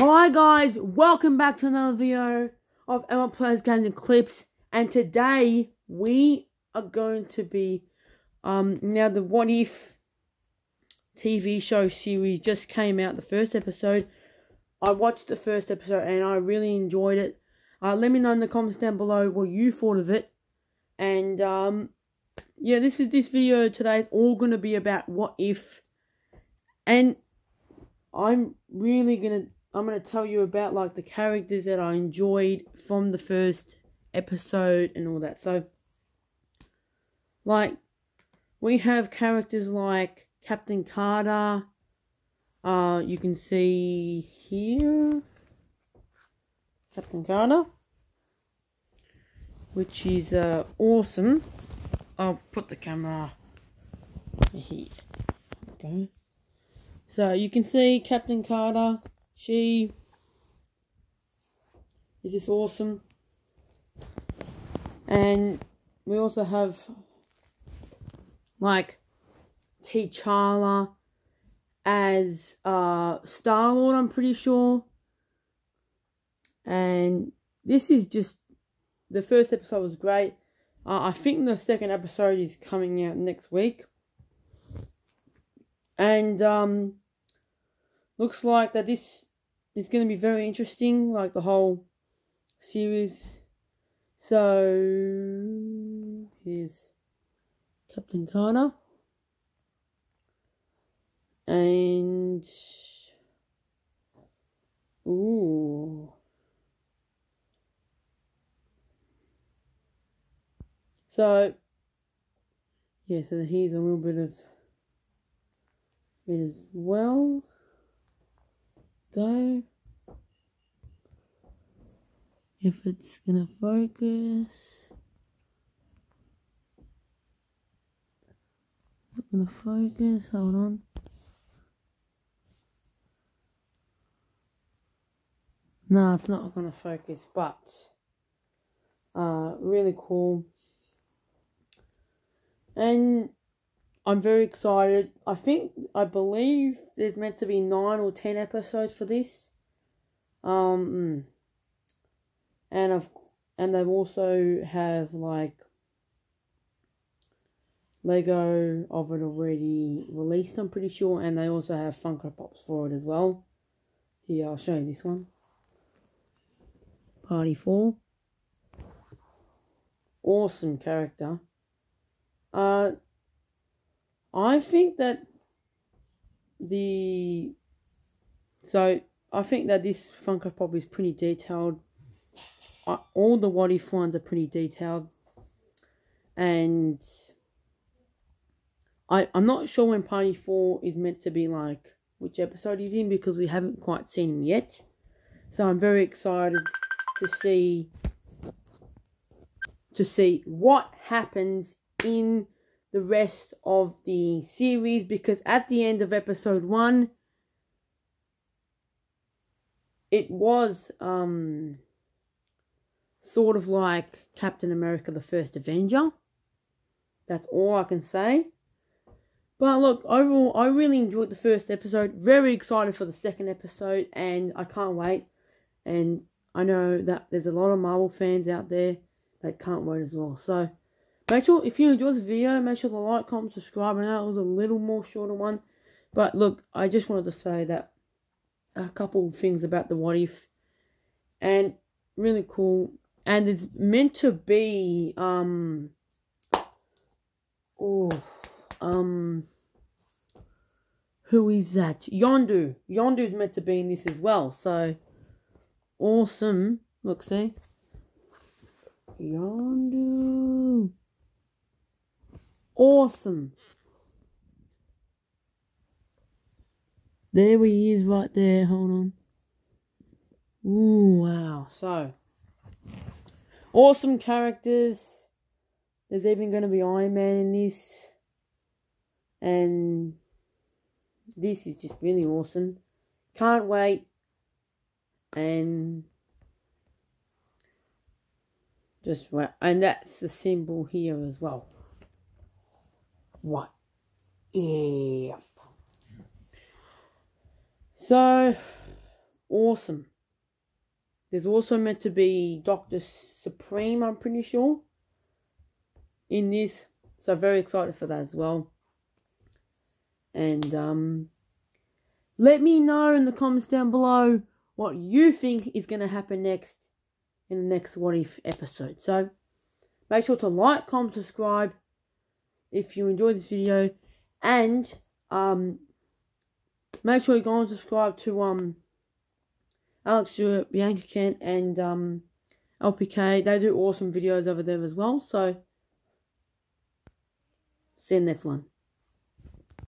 Hi guys, welcome back to another video of ML Plays Games and Clips and today we are going to be um now the What If TV show series just came out the first episode. I watched the first episode and I really enjoyed it. Uh, let me know in the comments down below what you thought of it. And um yeah, this is this video today is all gonna be about what if and I'm really gonna I'm gonna tell you about like the characters that I enjoyed from the first episode and all that. So like we have characters like Captain Carter. Uh you can see here Captain Carter. Which is uh awesome. I'll put the camera here. Okay. So you can see Captain Carter, she is just awesome. And we also have like T'Challa as uh Star Lord, I'm pretty sure. And this is just the first episode was great. Uh, I think the second episode is coming out next week. And um looks like that this is going to be very interesting, like the whole series. So, here's Captain Carter. And, ooh. So, yeah, so here's a little bit of it as well go. If it's gonna focus. Not gonna focus, hold on. No, it's not gonna focus, but uh really cool. And I'm very excited. I think, I believe there's meant to be nine or ten episodes for this. Um, and I've, and they've also have like Lego of it already released, I'm pretty sure, and they also have Funko Pops for it as well. Here, I'll show you this one. Party Thor. Awesome character. Uh, I think that the so I think that this Funko Pop is pretty detailed. I, all the what if ones are pretty detailed, and I I'm not sure when Party Thor is meant to be like which episode he's in because we haven't quite seen him yet. So I'm very excited to see to see what happens in the rest of the series because at the end of episode one, it was um sort of like Captain America the First Avenger. That's all I can say. But look, overall, I really enjoyed the first episode. Very excited for the second episode, and I can't wait. And I know that there's a lot of Marvel fans out there that can't wait as well. So, Make sure, if you enjoyed this video, make sure to like, comment, subscribe. I know it was a little more shorter one. But look, I just wanted to say that a couple of things about the what if. And really cool. And it's meant to be, um, oh, um, who is that? Yondu. Is meant to be in this as well. So, awesome. Look, see? Yondu awesome. There he is right there. Hold on. Ooh, wow. So, awesome characters. There's even going to be Iron Man in this. And this is just really awesome. Can't wait. And just wait. And that's the symbol here as well. What if? So, awesome. There's also meant to be Doctor Supreme, I'm pretty sure, in this. So very excited for that as well. And um, let me know in the comments down below what you think is going to happen next in the next What If episode. So make sure to like, comment, subscribe if you enjoyed this video. And um, make sure you go and subscribe to um Alex Stewart, Bianca Kent, and um, LPK. They do awesome videos over there as well. So, see you next one.